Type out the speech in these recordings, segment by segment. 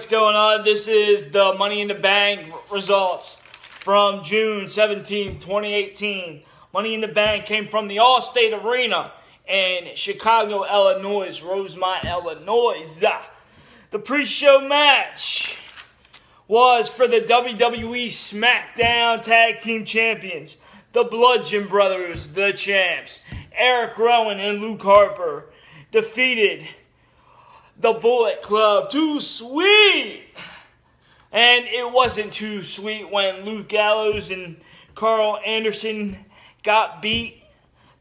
what's going on? This is the Money in the Bank results from June 17, 2018. Money in the Bank came from the Allstate Arena in Chicago, Illinois, Rosemont, Illinois. The pre-show match was for the WWE SmackDown Tag Team Champions, the Bludgeon Brothers, the champs. Eric Rowan and Luke Harper defeated the Bullet Club. Too sweet! And it wasn't too sweet when Luke Gallows and Karl Anderson got beat.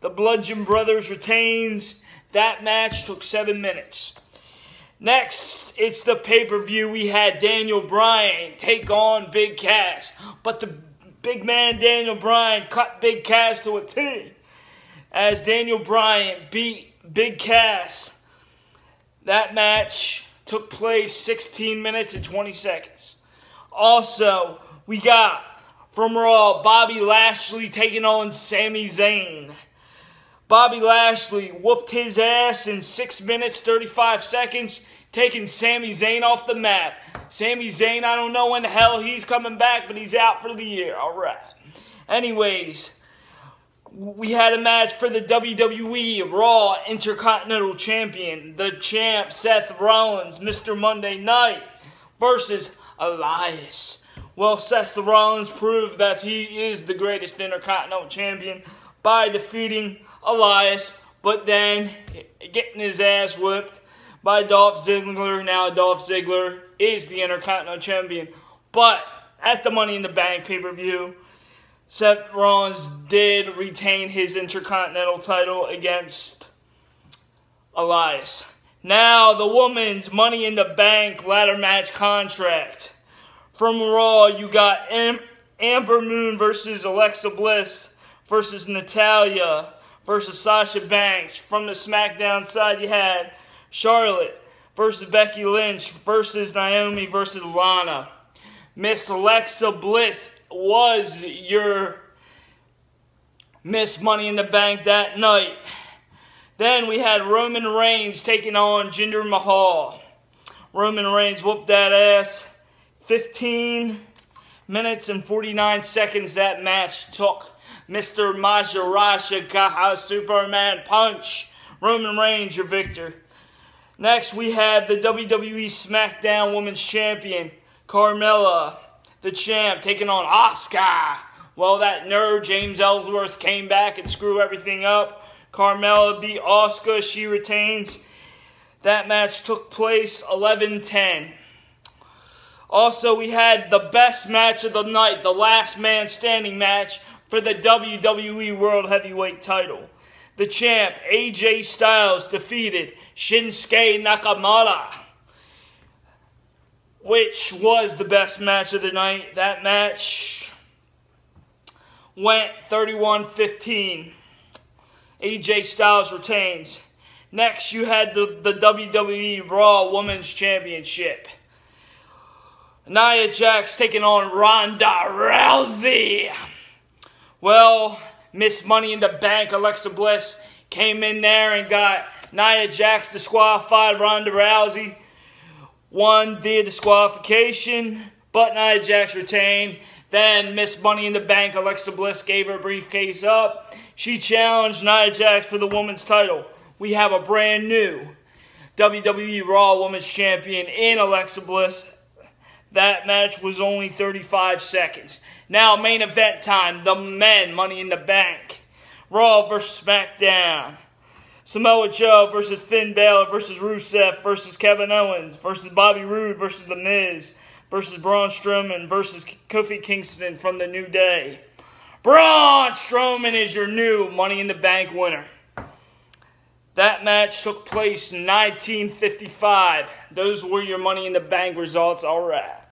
The Bludgeon Brothers retains. That match took seven minutes. Next, it's the pay-per-view. We had Daniel Bryan take on Big Cass. But the big man Daniel Bryan cut Big Cass to a T. As Daniel Bryan beat Big Cass that match took place 16 minutes and 20 seconds. Also, we got from Raw Bobby Lashley taking on Sami Zayn. Bobby Lashley whooped his ass in 6 minutes 35 seconds, taking Sami Zayn off the map. Sami Zayn, I don't know when the hell he's coming back, but he's out for the year. All right. Anyways, we had a match for the WWE Raw Intercontinental Champion, the champ Seth Rollins, Mr. Monday Night, versus Elias. Well, Seth Rollins proved that he is the greatest Intercontinental Champion by defeating Elias, but then getting his ass whipped by Dolph Ziggler. Now Dolph Ziggler is the Intercontinental Champion, but at the Money in the Bank pay-per-view, Seth Rollins did retain his Intercontinental title against Elias. Now, the woman's Money in the Bank ladder match contract. From Raw, you got Am- Ember Moon versus Alexa Bliss versus Natalya versus Sasha Banks. From the SmackDown side, you had Charlotte versus Becky Lynch versus Naomi versus Lana. Miss Alexa Bliss was your Miss Money in the Bank that night. Then we had Roman Reigns taking on Jinder Mahal. Roman Reigns whooped that ass. 15 minutes and 49 seconds that match took. Mr. Maharaja Kaha Superman Punch. Roman Reigns, your victor. Next, we have the WWE SmackDown Women's Champion, Carmella the champ, taking on Asuka. Well, that nerd, James Ellsworth, came back and screwed everything up. Carmella beat Asuka. She retains. That match took place 11-10. Also, we had the best match of the night, the last man standing match for the WWE World Heavyweight title. The champ, AJ Styles, defeated Shinsuke Nakamura which was the best match of the night. That match went 31 15. AJ Styles retains. Next, you had the, the WWE Raw Women's Championship. Nia Jax taking on Ronda Rousey. Well, Miss Money in the Bank, Alexa Bliss, came in there and got Nia Jax disqualified Ronda Rousey won via disqualification, but Nia Jax retained. Then Miss Money in the Bank, Alexa Bliss gave her briefcase up. She challenged Nia Jax for the women's title. We have a brand new WWE Raw Women's Champion in Alexa Bliss. That match was only 35 seconds. Now, main event time. The men, Money in the Bank. Raw versus SmackDown. Samoa Joe versus Finn Balor versus Rusev versus Kevin Owens versus Bobby Roode versus The Miz versus Braun Strowman versus Kofi Kingston from the New Day. Braun Strowman is your new Money in the Bank winner. That match took place in 1955. Those were your Money in the Bank results. All right.